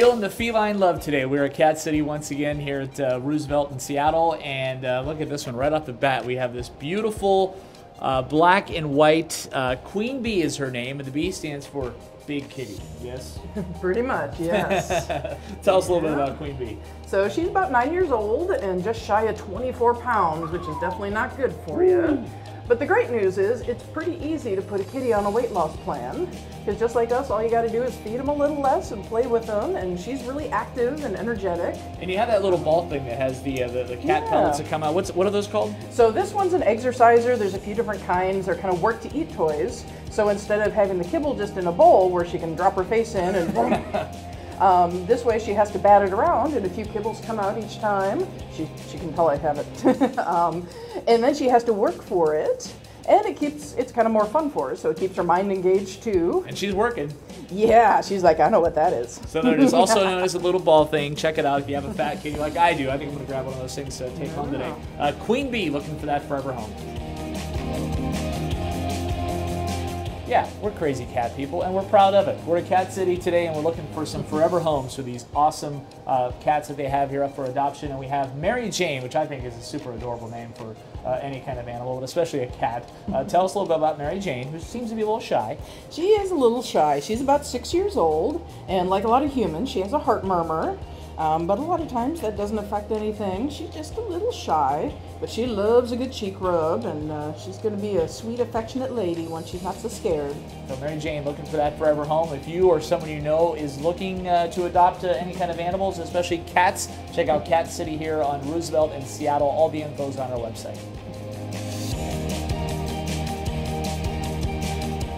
Feeling the feline love today. We're at Cat City once again here at uh, Roosevelt in Seattle, and uh, look at this one right off the bat. We have this beautiful uh, black and white uh, Queen Bee is her name, and the B stands for Big Kitty. Yes. Pretty much, yes. Tell us a little bit about Queen Bee. so she's about nine years old and just shy of 24 pounds, which is definitely not good for you. But the great news is it's pretty easy to put a kitty on a weight loss plan because just like us, all you got to do is feed them a little less and play with them, and she's really active and energetic. And you have that little ball thing that has the uh, the, the cat Yeah. pellets that come out. What's what are those called? So this one's an exerciser. There's a few different kinds. They're kind of work to eat toys. So instead of having the kibble just in a bowl where she can drop her face in and um, this way she has to bat it around and a few kibbles come out each time. She, she can tell I have it. um, and then she has to work for it. And it keeps, it's kind of more fun for her. So it keeps her mind engaged too. And she's working. Yeah, she's like, I know what that is. So there it is, also known as a little ball thing. Check it out if you have a fat kitty like I do. I think I'm gonna grab one of those things to take home today. Uh, Queen Bee, looking for that forever home. Yeah, we're crazy cat people, and we're proud of it. We're at Cat City today, and we're looking for some forever homes for these awesome uh, cats that they have here up for adoption. And we have Mary Jane, which I think is a super adorable name for uh, any kind of animal, but especially a cat. Uh, tell us a little bit about Mary Jane, who seems to be a little shy. She is a little shy. She's about six years old, and like a lot of humans, she has a heart murmur. Um, but a lot of times that doesn't affect anything. She's just a little shy, but she loves a good cheek rub, and uh, she's going to be a sweet, affectionate lady when she's not so scared. So Mary Jane, looking for that forever home. If you or someone you know is looking uh, to adopt uh, any kind of animals, especially cats, check out Cat City here on Roosevelt in Seattle. All the info is on our website.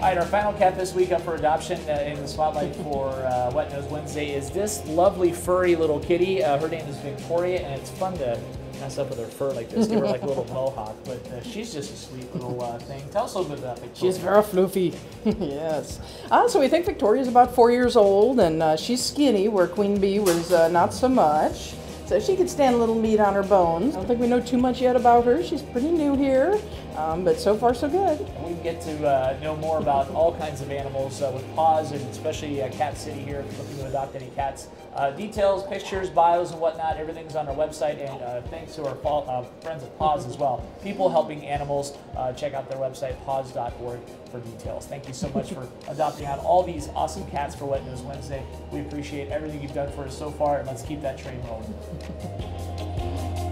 All right, our final cat this week up for adoption uh, in the spotlight for uh, Wet Nose Wednesday is this lovely furry little kitty. Uh, her name is Victoria, and it's fun to mess up with her fur like this, give her like a little mohawk. But uh, she's just a sweet little uh, thing. Tell us a little bit about Victoria. She's very fluffy. yes. Uh, so we think Victoria's about four years old, and uh, she's skinny, where Queen Bee was uh, not so much. So she could stand a little meat on her bones. I don't think we know too much yet about her. She's pretty new here, um, but so far so good. We get to uh, know more about all kinds of animals uh, with Paws, and especially uh, Cat City here, if you're looking to adopt any cats. Uh, details, pictures, bios, and whatnot, everything's on our website. And uh, thanks to our uh, friends at Paws as well. People helping animals. Uh, check out their website, paws.org, for details. Thank you so much for adopting out all these awesome cats for Wet Nose Wednesday. We appreciate everything you've done for us so far, and let's keep that train rolling. ハハハハ!